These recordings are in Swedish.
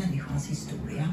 människans historia.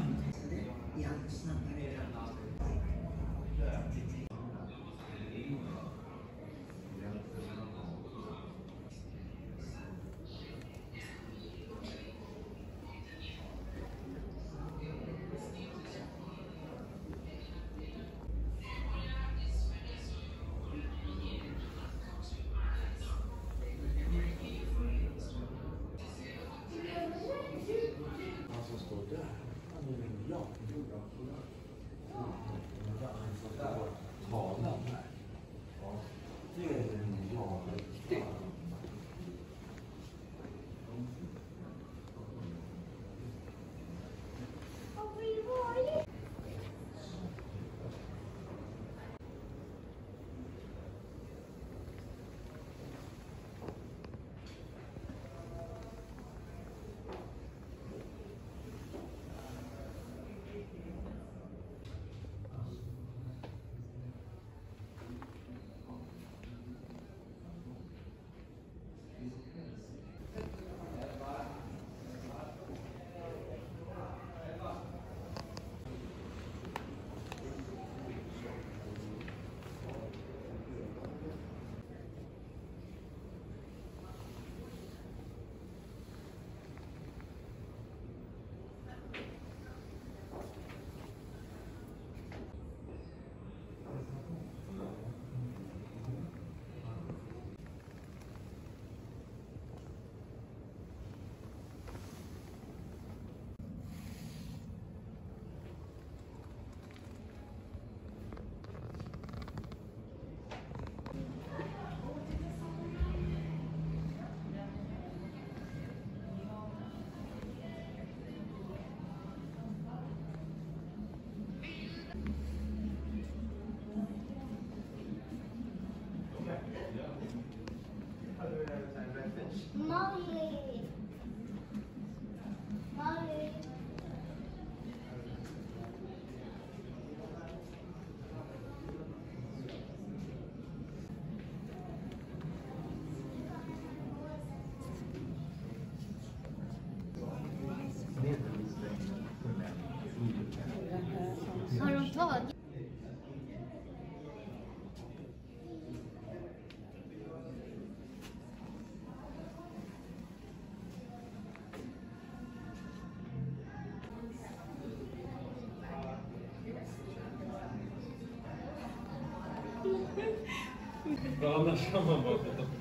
För annars kan man bara sätta på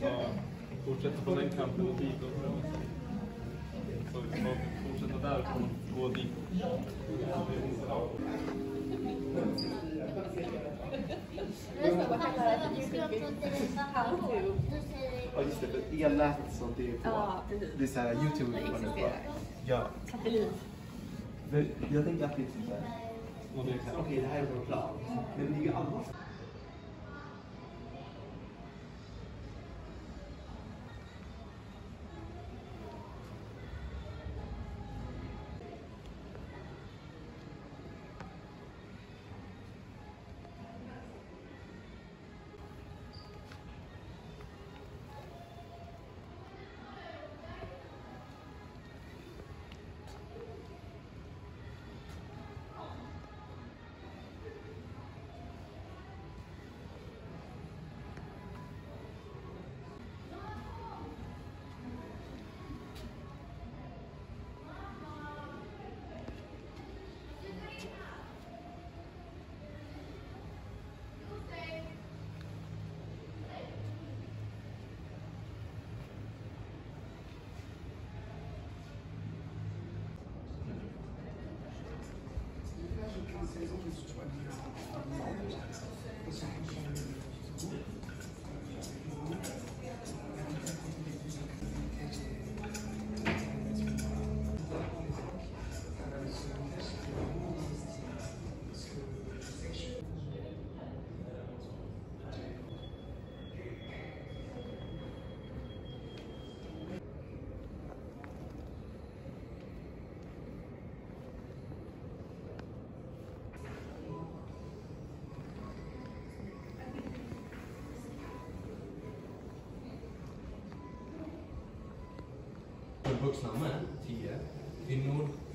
Ta, fortsätta på den kampen och dit. och- Så vi får fortsätta där och gå dit. Ja just det, för elnät och sånt det är på. Ja, precis. Det är såhär Youtube. På. existerar. Ja. Satellit. För jag tänker att det är så här, Okej, det här är vår plan. Men det är ju alla Thank you. Vuxna män, 10. Kvinnor tror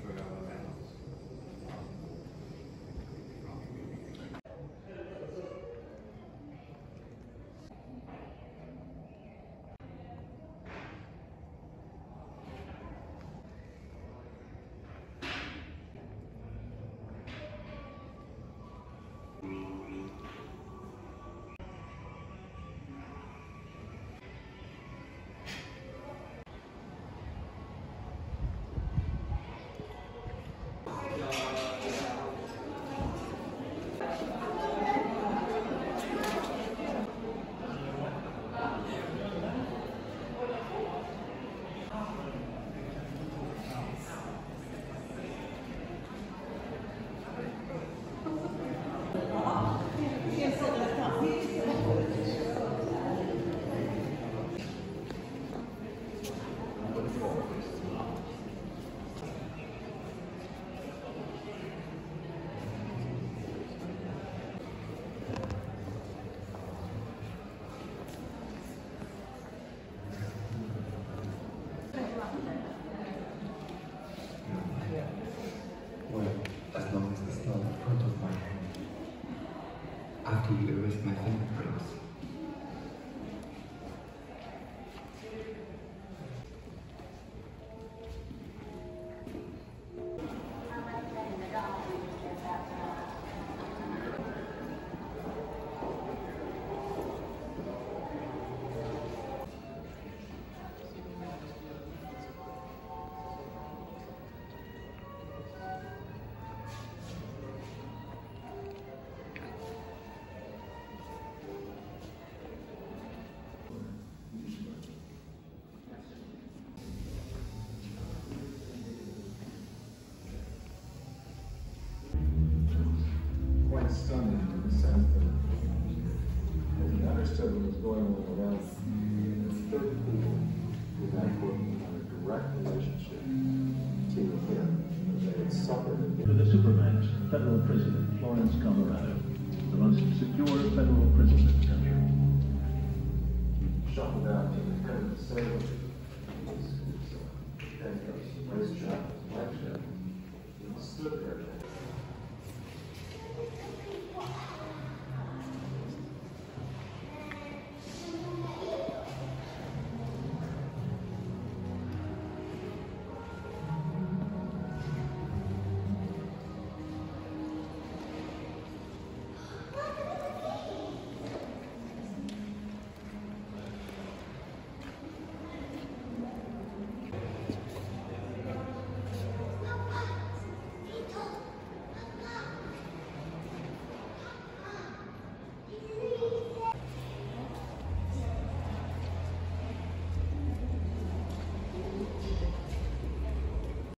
stunning in the sense that he understood what was going on around him, it fit people who had working on a direct relationship to him. They had suffered and To the Supermax federal prison in Florence, Colorado, the most secure federal prison in the country. shuffled out to the head